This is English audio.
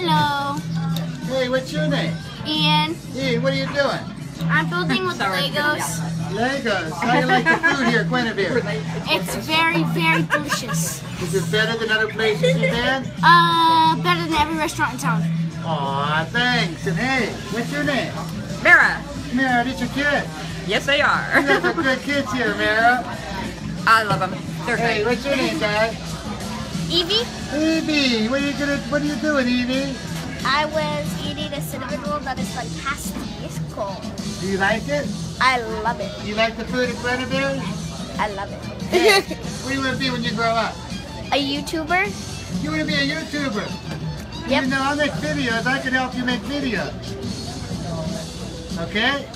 Hello, Hey, what's your name? Ian. Hey, what are you doing? I'm building with Sorry. Legos. Legos. How do you like the food here at Guinevere? It's very, very delicious. Is it better than other places you've been? Uh, better than every restaurant in town. Aw, thanks. And hey, what's your name? Mara. Mara, these your kids. Yes, they are. You are. got some good kids here, Mara. I love them. They're Hey, great. what's your name, Dad? Evie, Evie, what are you gonna? What are you doing, Evie? I was eating a cinnamon roll that is fantastic. It's cold. Do you like it? I love it. You like the food at Guinevere? I love it. Hey, what do you want to be when you grow up? a YouTuber? You want to be a YouTuber? Yep. You know, I'll make videos. I can help you make videos. Okay?